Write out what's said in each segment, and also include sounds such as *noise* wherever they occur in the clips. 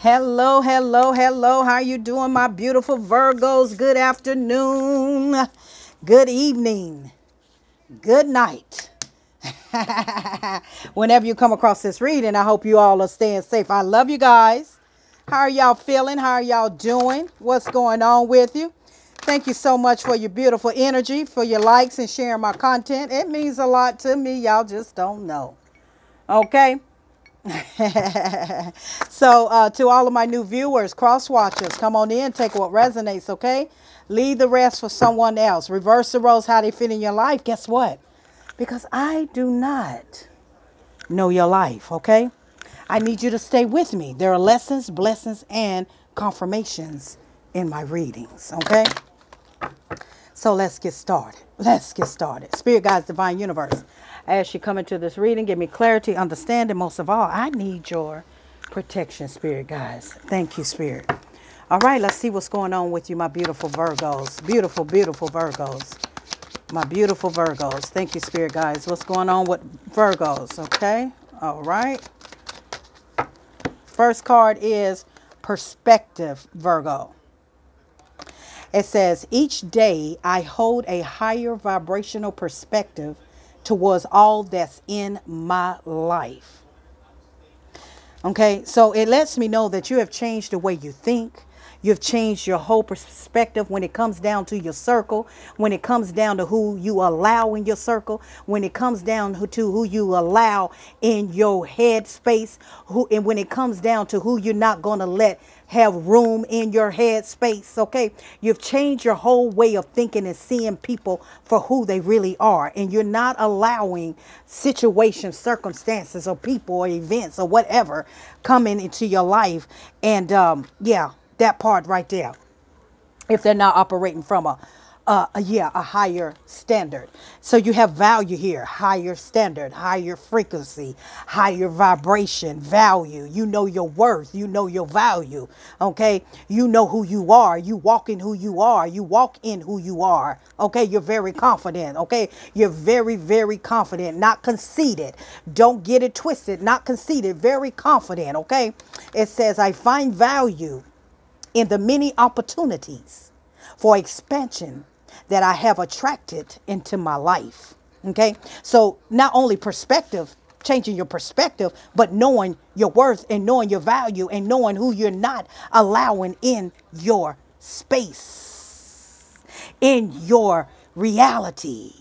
Hello, hello, hello. How you doing, my beautiful Virgos? Good afternoon. Good evening. Good night. *laughs* Whenever you come across this reading, I hope you all are staying safe. I love you guys. How are y'all feeling? How are y'all doing? What's going on with you? Thank you so much for your beautiful energy, for your likes and sharing my content. It means a lot to me. Y'all just don't know. Okay? *laughs* so uh, to all of my new viewers, cross watchers, come on in, take what resonates, okay? Leave the rest for someone else. Reverse the roles, how they fit in your life. Guess what? Because I do not know your life, okay? I need you to stay with me. There are lessons, blessings, and confirmations in my readings, okay? So let's get started. Let's get started. Spirit Guides, Divine Universe as you come into this reading. Give me clarity, understanding. Most of all, I need your protection, Spirit guys. Thank you, Spirit. All right, let's see what's going on with you, my beautiful Virgos. Beautiful, beautiful Virgos. My beautiful Virgos. Thank you, Spirit guys. What's going on with Virgos? Okay. All right. First card is Perspective Virgo. It says, Each day I hold a higher vibrational perspective towards all that's in my life. Okay, so it lets me know that you have changed the way you think. You've changed your whole perspective when it comes down to your circle, when it comes down to who you allow in your circle, when it comes down to who you allow in your head space, who and when it comes down to who you're not going to let have room in your head space, okay? You've changed your whole way of thinking and seeing people for who they really are. And you're not allowing situations, circumstances, or people, or events, or whatever coming into your life. And um, yeah, that part right there. If they're not operating from a uh, yeah, a higher standard. So you have value here, higher standard, higher frequency, higher vibration, value. You know your worth, you know your value. Okay, you know who you are. You walk in who you are. You walk in who you are. Okay, you're very confident. Okay, you're very, very confident, not conceited. Don't get it twisted, not conceited, very confident. Okay, it says, I find value in the many opportunities for expansion that I have attracted into my life. Okay. So not only perspective, changing your perspective, but knowing your worth and knowing your value and knowing who you're not allowing in your space, in your reality,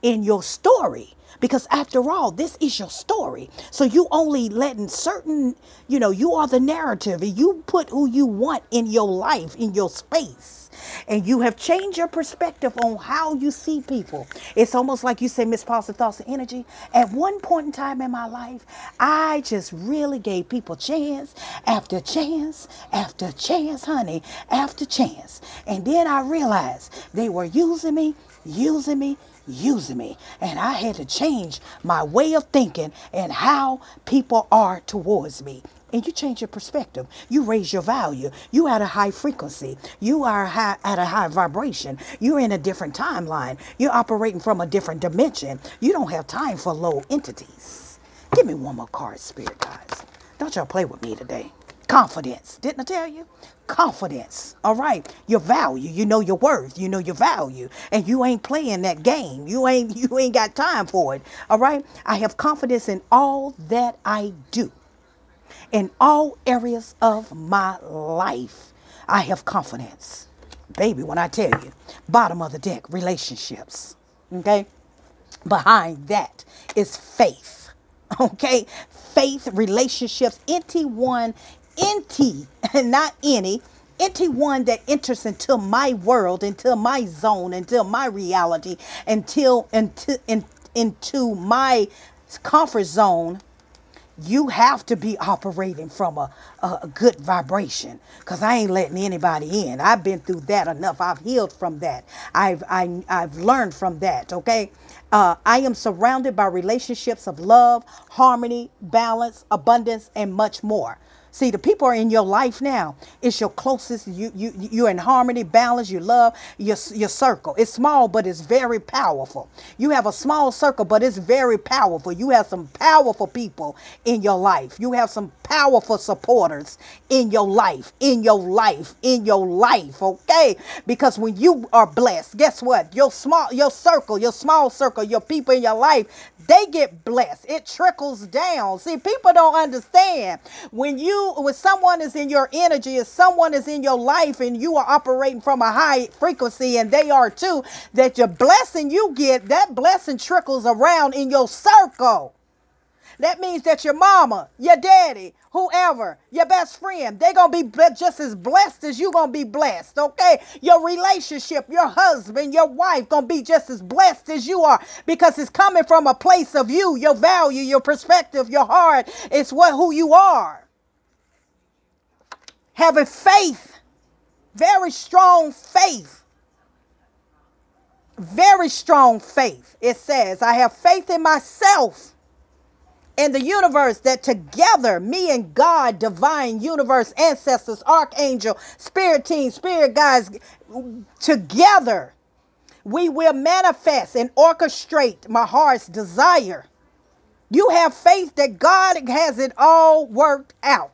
in your story. Because after all, this is your story. So you only letting certain, you know, you are the narrative and you put who you want in your life, in your space and you have changed your perspective on how you see people. It's almost like you say, Miss Positive Thoughts and Energy. At one point in time in my life, I just really gave people chance after chance after chance, honey, after chance. And then I realized they were using me, using me, using me. And I had to change my way of thinking and how people are towards me and you change your perspective. You raise your value. You at a high frequency. You are high, at a high vibration. You're in a different timeline. You're operating from a different dimension. You don't have time for low entities. Give me one more card, spirit guys. Don't y'all play with me today. Confidence. Didn't I tell you? Confidence. All right. Your value. You know your worth. You know your value. And you ain't playing that game. You ain't *laughs* you ain't got time for it. All right. I have confidence in all that I do in all areas of my life. I have confidence. Baby, when I tell you, bottom of the deck, relationships. Okay? Behind that is faith. *laughs* Okay? Faith, relationships, NT1, NT, *laughs* not any, into one that enters into my world, into my zone, into my reality, until into, in, into my comfort zone you have to be operating from a, a, good vibration because I ain't letting anybody in. I've been through that enough. I've healed from that. I've, I, I've learned from that. Okay. Uh, I am surrounded by relationships of love, harmony, balance, abundance, and much more. See, the people are in your life now. It's your closest. You you you're in harmony, balance. You love your your circle. It's small, but it's very powerful. You have a small circle, but it's very powerful. You have some powerful people in your life. You have some powerful supporters in your life, in your life, in your life. Okay, because when you are blessed, guess what? Your small your circle, your small circle, your people in your life, they get blessed. It trickles down. See, people don't understand when you when someone is in your energy, if someone is in your life and you are operating from a high frequency and they are too, that your blessing you get, that blessing trickles around in your circle. That means that your mama, your daddy, whoever, your best friend, they're going to be just as blessed as you going to be blessed, okay? Your relationship, your husband, your wife going to be just as blessed as you are because it's coming from a place of you, your value, your perspective, your heart. It's what who you are. Having faith, very strong faith. Very strong faith. It says, I have faith in myself in the universe that together, me and God, divine universe, ancestors, archangel, spirit team, spirit guys, together, we will manifest and orchestrate my heart's desire. You have faith that God has it all worked out.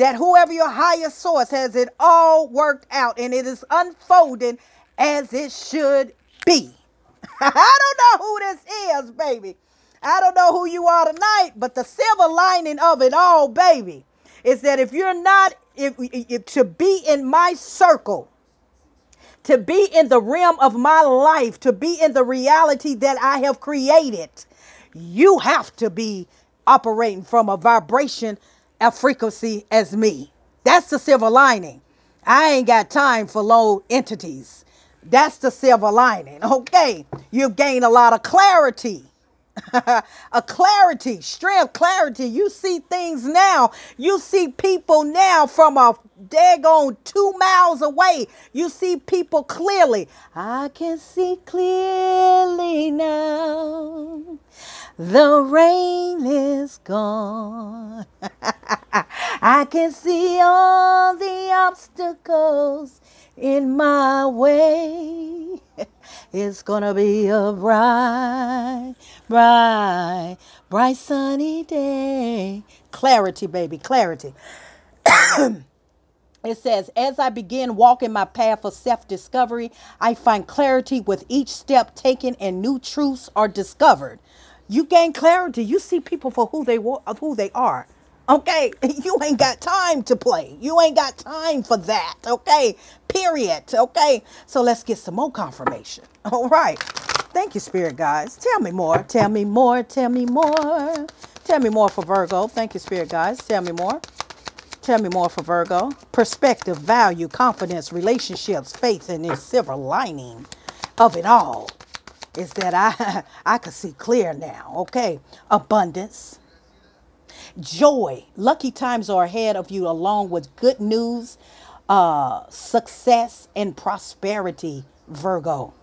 That whoever your higher source has it all worked out and it is unfolding as it should be. *laughs* I don't know who this is, baby. I don't know who you are tonight, but the silver lining of it all, baby, is that if you're not, if, if to be in my circle, to be in the realm of my life, to be in the reality that I have created, you have to be operating from a vibration, a frequency as me. That's the silver lining. I ain't got time for low entities. That's the silver lining. Okay. You gain a lot of clarity *laughs* a clarity, strength, clarity. You see things now. You see people now from a daggone two miles away. You see people clearly. I can see clearly now. The rain is gone. *laughs* I can see all the obstacles in my way. *laughs* It's gonna be a bright, bright, bright sunny day. Clarity, baby, clarity. *coughs* it says, as I begin walking my path of self discovery, I find clarity with each step taken and new truths are discovered. You gain clarity. You see people for who they were, who they are. Okay, *laughs* you ain't got time to play. You ain't got time for that. Okay, period. Okay, so let's get some more confirmation. *laughs* All right. Thank you, Spirit guys. Tell me more. Tell me more. Tell me more. Tell me more for Virgo. Thank you, Spirit guys. Tell me more. Tell me more for Virgo. Perspective, value, confidence, relationships, faith, and the silver lining of it all is that I *laughs* I can see clear now. Okay, abundance joy. Lucky times are ahead of you, along with good news, uh, success, and prosperity, Virgo.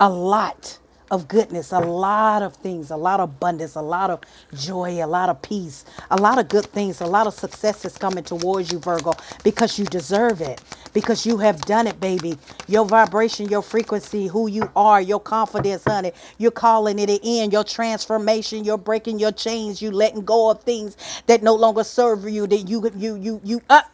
A lot of goodness, a lot of things, a lot of abundance, a lot of joy, a lot of peace, a lot of good things, a lot of success is coming towards you, Virgo, because you deserve it, because you have done it, baby. Your vibration, your frequency, who you are, your confidence, honey, you're calling it in, your transformation, you're breaking your chains, you letting go of things that no longer serve you, that you, you, you, you, up, uh,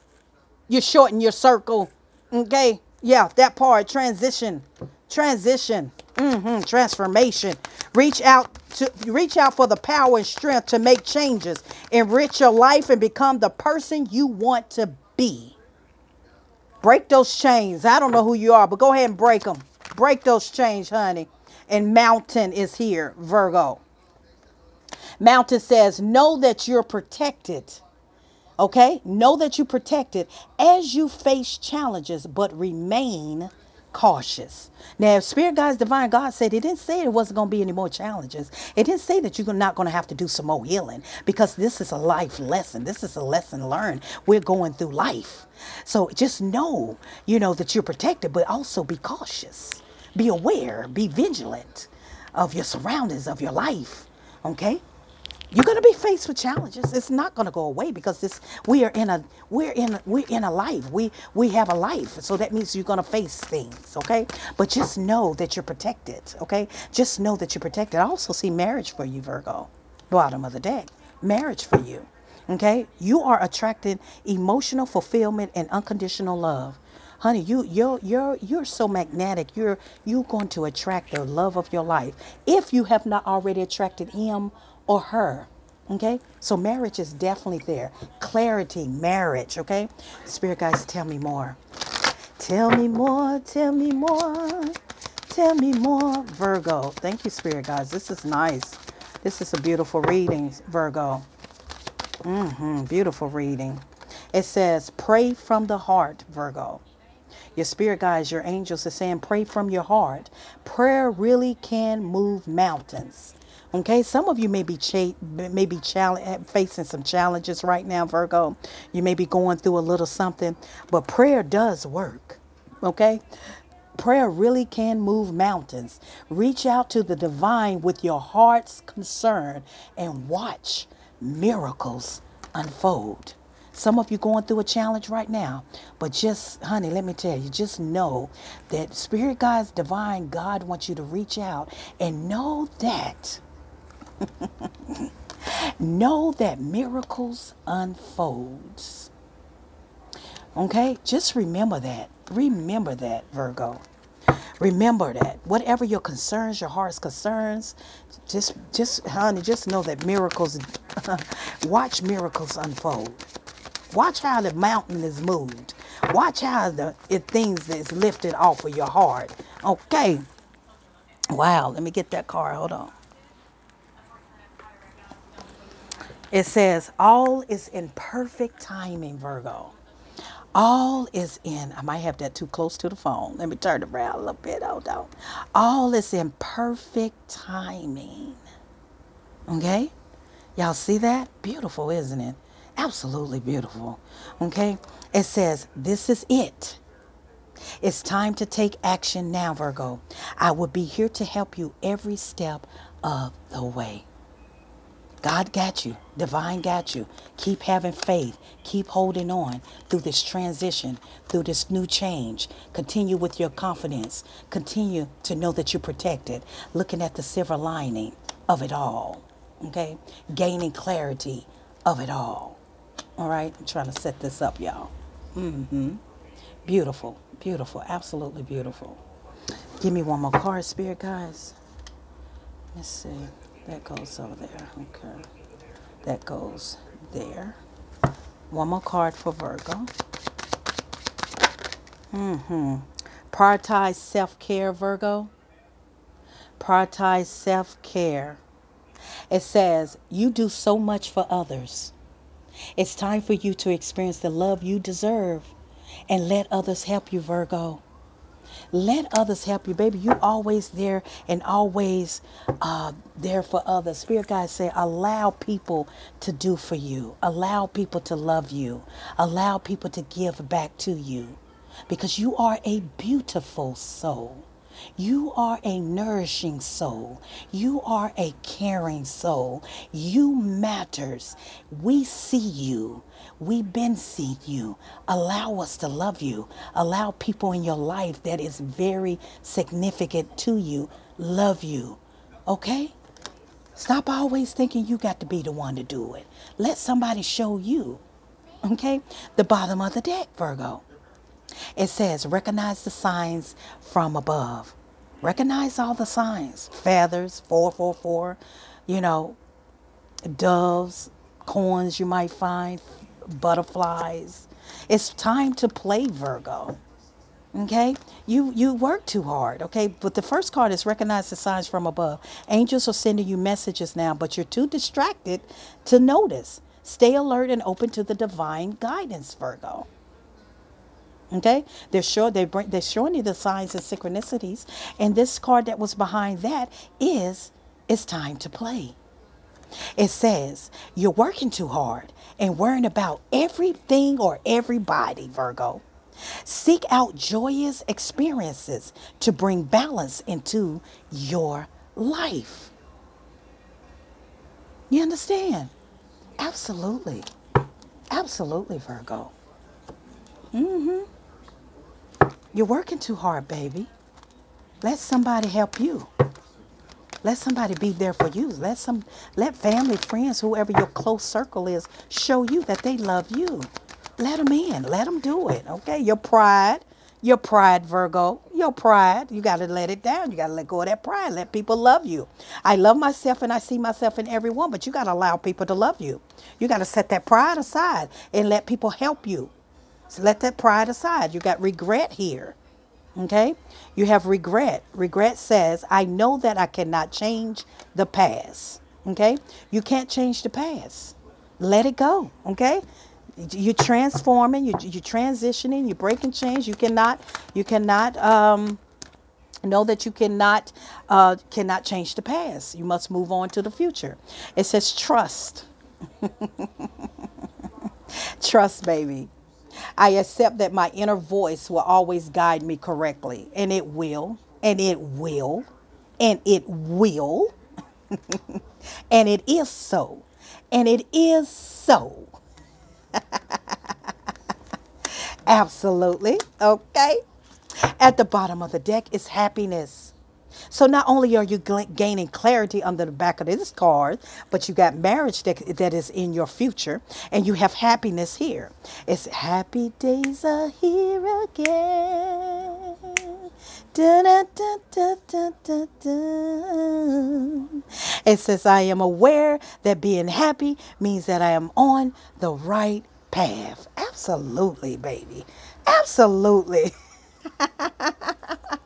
you shorten your circle, okay? Yeah, that part, transition, transition, mm-hmm, transformation. Reach out to reach out for the power and strength to make changes, enrich your life, and become the person you want to be. Break those chains. I don't know who you are, but go ahead and break them. Break those chains, honey. And Mountain is here, Virgo. Mountain says, Know that you're protected. Okay? Know that you're protected as you face challenges, but remain cautious. Now, Spirit Guides Divine God said, it didn't say it wasn't going to be any more challenges. It didn't say that you're not going to have to do some more healing because this is a life lesson. This is a lesson learned. We're going through life. So just know, you know, that you're protected, but also be cautious. Be aware, be vigilant of your surroundings, of your life. Okay? You're going to be faced with challenges. It's not going to go away because this we are in a we're in we're in a life. We we have a life. So that means you're going to face things okay? But just know that you're protected okay? Just know that you're protected. I also see marriage for you virgo. Bottom of the deck. Marriage for you okay? You are attracting emotional fulfillment and unconditional love. Honey you you're you're you're so magnetic. You're you're going to attract the love of your life. If you have not already attracted him or her. Okay, so marriage is definitely there. Clarity, marriage. Okay, spirit guys, tell me more. Tell me more, tell me more, tell me more. Virgo, thank you, spirit guys. This is nice. This is a beautiful reading, Virgo. Mm-hmm, beautiful reading. It says, pray from the heart, Virgo. Your spirit guides, your angels are saying, pray from your heart. Prayer really can move mountains. Okay, some of you may be cha- may be challenge- eh, facing some challenges right now, Virgo. You may be going through a little something, but prayer does work. Okay, prayer really can move mountains. Reach out to the divine with your heart's concern and watch miracles unfold. Some of you going through a challenge right now, but just, honey, let me tell you, just know that Spirit God's divine God wants you to reach out and know that *laughs* know that miracles unfolds. Okay? Just remember that. Remember that, Virgo. Remember that. Whatever your concerns, your heart's concerns, just just honey, just know that miracles *laughs* watch miracles unfold. Watch how the mountain is moved. Watch how the it, things is lifted off of your heart. Okay. Wow, let me get that card. Hold on. It says, all is in perfect timing, Virgo. All is in, I might have that too close to the phone. Let me turn it around a little bit. Oh, Hold on. All is in perfect timing. Okay? Y'all see that? Beautiful, isn't it? Absolutely beautiful. Okay? It says, this is it. It's time to take action now, Virgo. I will be here to help you every step of the way. God got you. Divine got you. Keep having faith. Keep holding on through this transition, through this new change. Continue with your confidence. Continue to know that you're protected. Looking at the silver lining of it all. Okay? Gaining clarity of it all. All right? I'm trying to set this up, y'all. Mm-hmm. Beautiful. Beautiful. Absolutely beautiful. Give me one more card, Spirit guys. Let's see. That goes over there. Okay. That goes there. One more card for Virgo. Mm-hmm. Prioritize self-care, Virgo. Prioritize self-care. It says, you do so much for others. It's time for you to experience the love you deserve and let others help you, Virgo. Let others help you, baby. You always there and always uh, there for others. Spirit guys say, allow people to do for you. Allow people to love you. Allow people to give back to you. Because you are a beautiful soul. You are a nourishing soul. You are a caring soul. You matters. We see you. We been see you. Allow us to love you. Allow people in your life that is very significant to you love you. Okay? Stop always thinking you got to be the one to do it. Let somebody show you. Okay? The bottom of the deck, Virgo. It says, recognize the signs from above. Recognize all the signs. Feathers, 444, you know, doves, corns you might find, butterflies. It's time to play Virgo. Okay? You you work too hard, okay? But the first card is recognize the signs from above. Angels are sending you messages now, but you're too distracted to notice. Stay alert and open to the divine guidance, Virgo. Okay, they're sure they bring they're showing you the signs and synchronicities, and this card that was behind that is it's time to play. It says you're working too hard and worrying about everything or everybody, Virgo. Seek out joyous experiences to bring balance into your life. You understand? Absolutely. Absolutely, Virgo. Mm-hmm. You're working too hard, baby. Let somebody help you. Let somebody be there for you. Let some let family, friends, whoever your close circle is, show you that they love you. Let them in. Let them do it. Okay? Your pride, your pride, Virgo, your pride. You got to let it down. You got to let go of that pride. Let people love you. I love myself and I see myself in everyone, but you got to allow people to love you. You got to set that pride aside and let people help you. So let that pride aside. You got regret here. Okay? You have regret. Regret says, I know that I cannot change the past. Okay? You can't change the past. Let it go. Okay? You're transforming, you, you're transitioning, you're breaking change. You cannot, you cannot, um, know that you cannot uh, cannot change the past you must move on to the future it says trust *laughs* trust baby I accept that my inner voice will always guide me correctly, and it will, and it will, and it will, *laughs* and it is so, and it is so. *laughs* Absolutely. Okay. At the bottom of the deck is happiness. So not only are you gaining clarity under the back of this card, but you got marriage that, that is in your future and you have happiness here. It's happy days are here again. Da, da, da, it says, I am aware that being happy means that I am on the right path. Absolutely, baby. Absolutely. *laughs*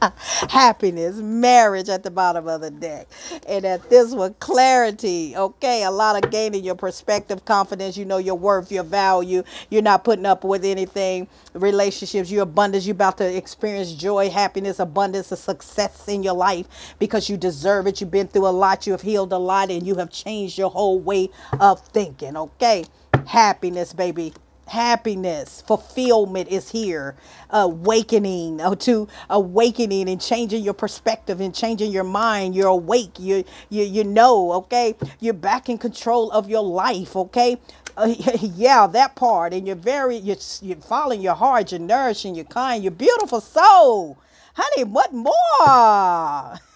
*laughs* happiness, marriage at the bottom of the deck. And at this one, clarity. Okay, a lot of gaining your perspective, confidence. You know your worth, your value. You're not putting up with anything. Relationships, your abundance. You're about to experience joy, happiness, abundance, a success in your life because you deserve it. You've been through a lot. You have healed a lot, and you have changed your whole way of thinking. Okay, happiness, baby happiness fulfillment is here. Awakening uh, to awakening and changing your perspective and changing your mind. You're awake. You you you know okay? You're back in control of your life okay? Uh, *laughs* yeah that part. And you're very you're, you're following your heart. You're nourishing. You're kind. You're beautiful soul. Honey what more? *laughs*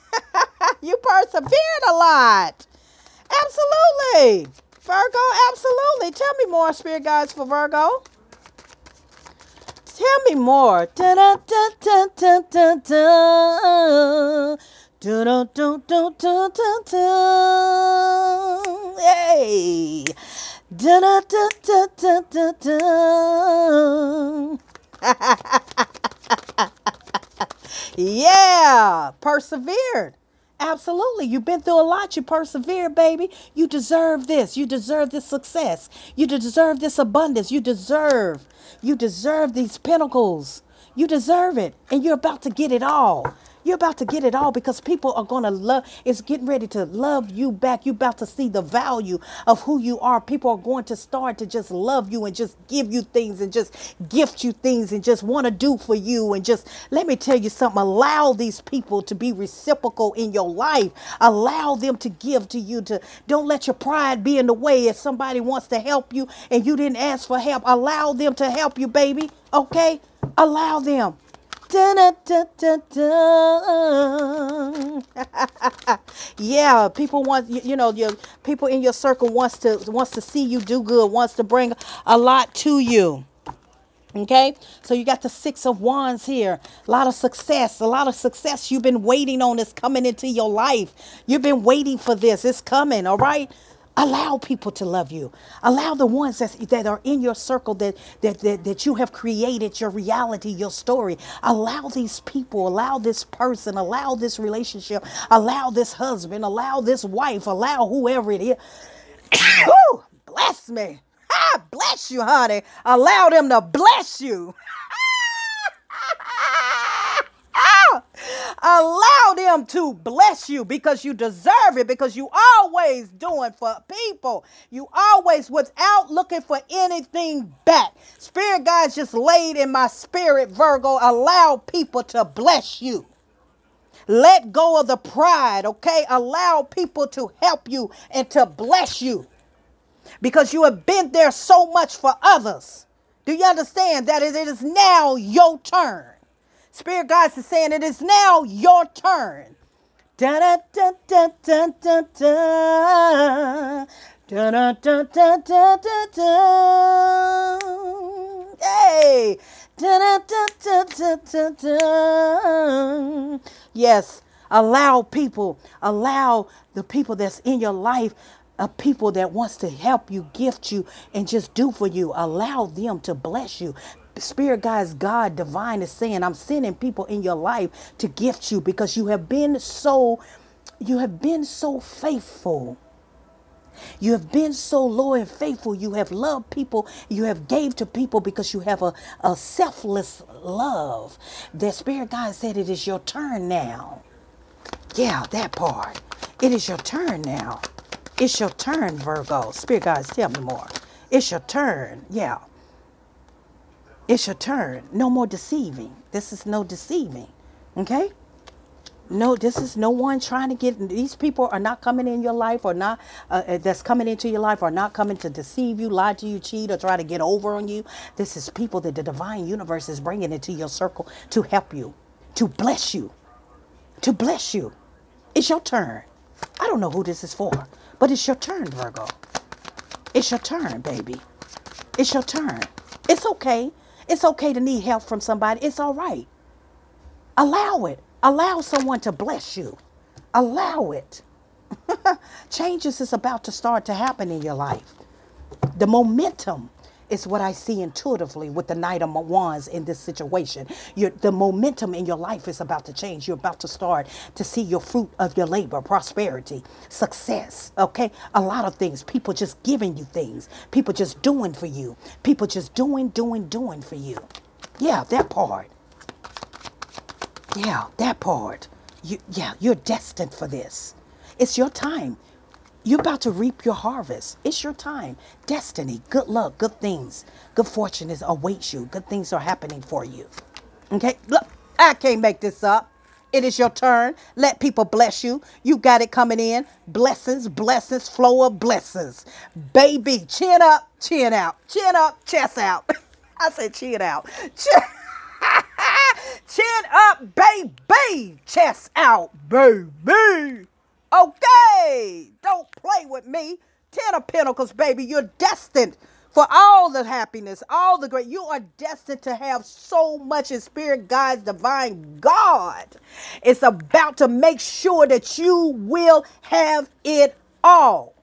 You persevered a lot. Absolutely Virgo, absolutely. Tell me more, spirit guides for Virgo. Tell me more. *laughs* Hey. Yeah, persevered. Absolutely. You've been through a lot. You persevere, baby. You deserve this. You deserve this success. You deserve this abundance. You deserve. You deserve these pinnacles. You deserve it. And you're about to get it all. You're about to get it all because people are going to love, it's getting ready to love you back. You're about to see the value of who you are. People are going to start to just love you and just give you things and just gift you things and just want to do for you. And just let me tell you something allow these people to be reciprocal in your life. Allow them to give to you. To Don't let your pride be in the way if somebody wants to help you and you didn't ask for help. Allow them to help you, baby. Okay? Allow them. *laughs* Yeah, people want you, you know your people in your circle wants to wants to see you do good, wants to bring a lot to you. Okay, so you got the Six of Wands here. A lot of success, a lot of success you've been waiting on is coming into your life. You've been waiting for this. It's coming, all right? Allow people to love you. Allow the ones that, that are in your circle that, that, that, that you have created your reality, your story. Allow these people, allow this person, allow this relationship, allow this husband, allow this wife, allow whoever it is. *coughs* bless me. Ah, bless you, honey. Allow them to bless you. *laughs* Allow them to bless you because you deserve it, because you always doing for people. You always without looking for anything back. Spirit guides just laid in my spirit, Virgo. Allow people to bless you. Let go of the pride, okay? Allow people to help you and to bless you because you have been there so much for others. Do you understand that it is now your turn? Spirit God is saying it is now your turn. Da da da da da da da. Da da da da da. Hey. Da da da da da da. Yes. Allow people, allow the people that's in your life a people that wants to help you, gift you, and just do for you. Allow them to bless you. Spirit guides God divine is saying, I'm sending people in your life to gift you because you have been so, you have been so faithful. You have been so loyal and faithful. You have loved people. You have gave to people because you have a, a selfless love. The Spirit God said it is your turn now. Yeah, that part. It is your turn now. It's your turn, Virgo. Spirit guys, tell me more. It's your turn. Yeah. It's your turn. No more deceiving. This is no deceiving. Okay? No, this is no one trying to get. These people are not coming in your life, or not uh, uh that's coming into your life, are not coming to deceive you, lie to you, cheat, or try to get over on you. This is people that the divine universe is bringing into your circle to help you, to bless you, to bless you. It's your turn. I don't know who this is for. But it's your turn, Virgo. It's your turn, baby. It's your turn. It's okay. It's okay to need help from somebody. It's all right. Allow it. Allow someone to bless you. Allow it. *laughs* Changes is about to start to happen in your life. The momentum is what I see intuitively with the Knight of Wands in this situation. Your, the momentum in your life is about to change. You're about to start to see your fruit of your labor, prosperity, success. Okay, a lot of things. People just giving you things. People just doing for you. People just doing, doing, doing for you. Yeah, that part. Yeah, that part. You, yeah, you're destined for this. It's your time. You're about to reap your harvest. It's your time. Destiny, good luck, good things, good fortune is awaits you. Good things are happening for you. Okay? Look, I can't make this up. It is your turn. Let people bless you. You got it coming in. Blessings, blessings, flow of blessings. Baby, chin up, chin out. Chin up, chest out. *laughs* I said chin out. Chin, *laughs* chin up, baby. Chest out, baby. Okay, don't play with me. Ten of Pentacles, baby. You're destined for all the happiness, all the great. You are destined to have so much in spirit, God's divine God. It's about to make sure that you will have it all.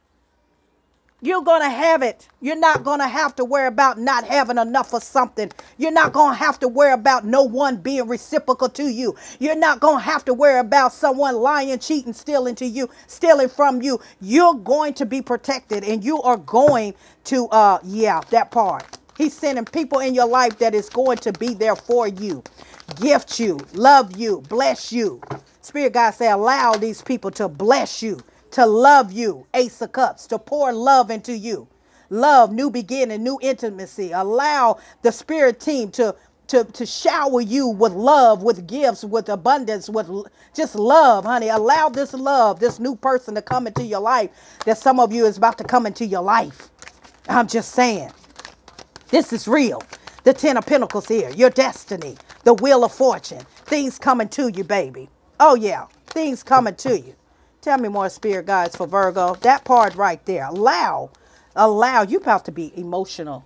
You're going to have it. You're not going to have to worry about not having enough of something. You're not going to have to worry about no one being reciprocal to you. You're not going to have to worry about someone lying, cheating, stealing to you, stealing from you. You're going to be protected and you are going to, uh, yeah, that part. He's sending people in your life that is going to be there for you, gift you, love you, bless you. Spirit God say, allow these people to bless you to love you, Ace of Cups, to pour love into you. Love, new beginning, new intimacy. Allow the spirit team to to, to shower you with love, with gifts, with abundance, with just love, honey. Allow this love, this new person to come into your life that some of you is about to come into your life. I'm just saying. This is real. The Ten of Pentacles here, your destiny, the Wheel of Fortune, things coming to you, baby. Oh, yeah, things coming to you. Tell me more spirit guides for Virgo. That part right there. Allow. Allow. You about to be emotional.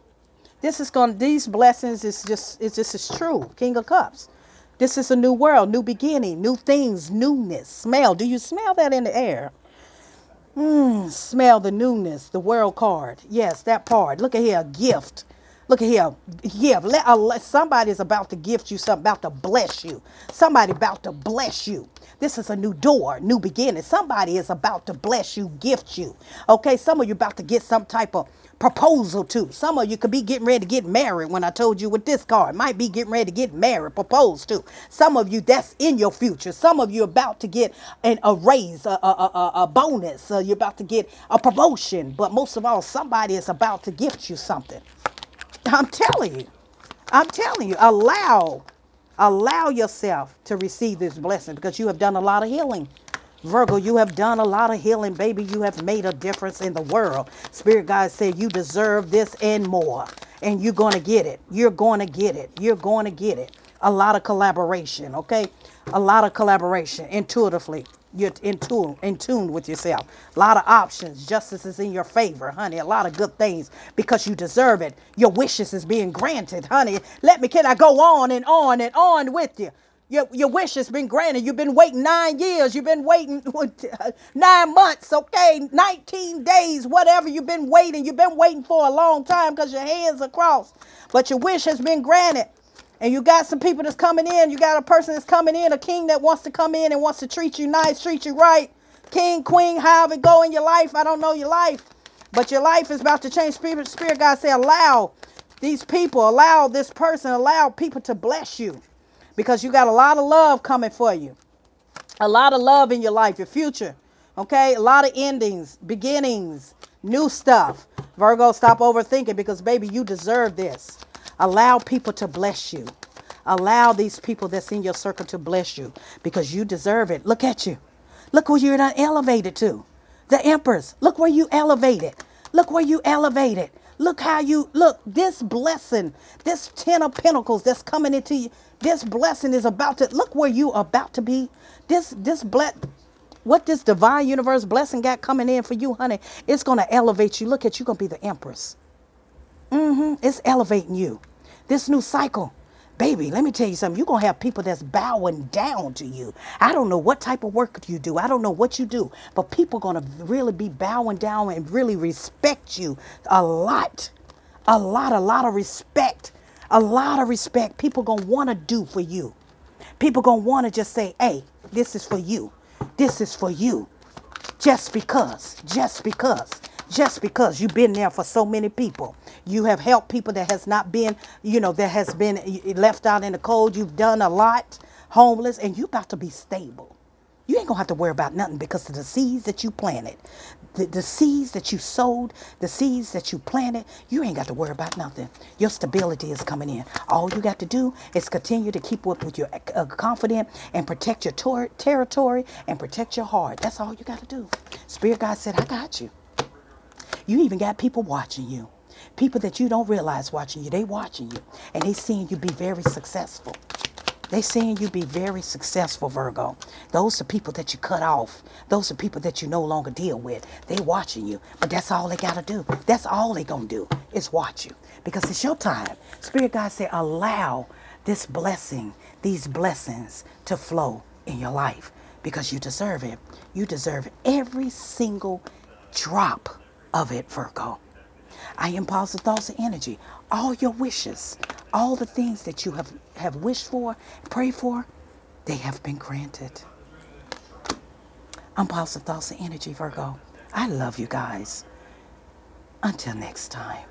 This is going these blessings is just it's just is true. King of Cups. This is a new world, new beginning, new things, newness. Smell. Do you smell that in the air? Mmm, smell the newness, the world card. Yes, that part. Look at here, gift. Look at here. Yeah, let, uh, somebody is about to gift you something, about to bless you. Somebody about to bless you. This is a new door, new beginning. Somebody is about to bless you, gift you. Okay, some of you about to get some type of proposal to. Some of you could be getting ready to get married when I told you with this card. Might be getting ready to get married, proposed to. Some of you, that's in your future. Some of you about to get an, a raise, a, a, a, a bonus. Uh, you're about to get a promotion. But most of all, somebody is about to gift you something. I'm telling you. I'm telling you. Allow Allow yourself to receive this blessing because you have done a lot of healing. Virgo, you have done a lot of healing, baby. You have made a difference in the world. Spirit God said you deserve this and more. And you're going to get it. You're going to get it. You're going to get it. A lot of collaboration, okay? A lot of collaboration intuitively. You're in tune, in tune with yourself. A lot of options. Justice is in your favor, honey. A lot of good things because you deserve it. Your wishes is being granted, honey. Let me, can I go on and on and on with you? Your, your wish has been granted. You've been waiting nine years. You've been waiting *laughs* uh, nine months, okay? 19 days, whatever. You've been waiting. You've been waiting for a long time because your hands are crossed. But your wish has been granted. And you got some people that's coming in. You got a person that's coming in, a king that wants to come in and wants to treat you nice, treat you right. King, queen, however it go in your life. I don't know your life. But your life is about to change. Spirit, Spirit God say, allow these people, allow this person, allow people to bless you because you got a lot of love coming for you. A lot of love in your life, your future. Okay? A lot of endings, beginnings, new stuff. Virgo, stop overthinking because, baby, you deserve this. Allow people to bless you. Allow these people that's in your circle to bless you because you deserve it. Look at you. Look where you're elevated to. The empress. Look where you elevated. Look where you elevated. Look how you look. This blessing, this ten of pentacles that's coming into you. This blessing is about to look where you about to be. This this bless what this divine universe blessing got coming in for you, honey. It's gonna elevate you. Look at you gonna be the empress. Mm-hmm. It's elevating you. This new cycle. Baby, let me tell you something. You're going to have people that's bowing down to you. I don't know what type of work you do. I don't know what you do. But people going to really be bowing down and really respect you a lot. A lot, a lot of respect. A lot of respect. People going to want to do for you. People going to want to just say, hey, this is for you. This is for you. Just because. Just because just because you've been there for so many people. You have helped people that has not been, you know, that has been left out in the cold. You've done a lot, homeless, and you about to be stable. You ain't gonna have to worry about nothing because of the seeds that you planted, the, the seeds that you sowed, the seeds that you planted, you ain't got to worry about nothing. Your stability is coming in. All you got to do is continue to keep up with your uh, confidence and protect your ter territory and protect your heart. That's all you got to do. Spirit God said, I got you. You even got people watching you. People that you don't realize watching you. They watching you. And they seeing you be very successful. They seeing you be very successful, Virgo. Those are people that you cut off. Those are people that you no longer deal with. They watching you. But that's all they got to do. That's all they going to do is watch you. Because it's your time. Spirit God said, allow this blessing, these blessings to flow in your life. Because you deserve it. You deserve every single drop of it, Virgo. I impulse the thoughts of energy. All your wishes, all the things that you have, have wished for, prayed for, they have been granted. I'm Positive Thoughts and Energy, Virgo. I love you guys. Until next time.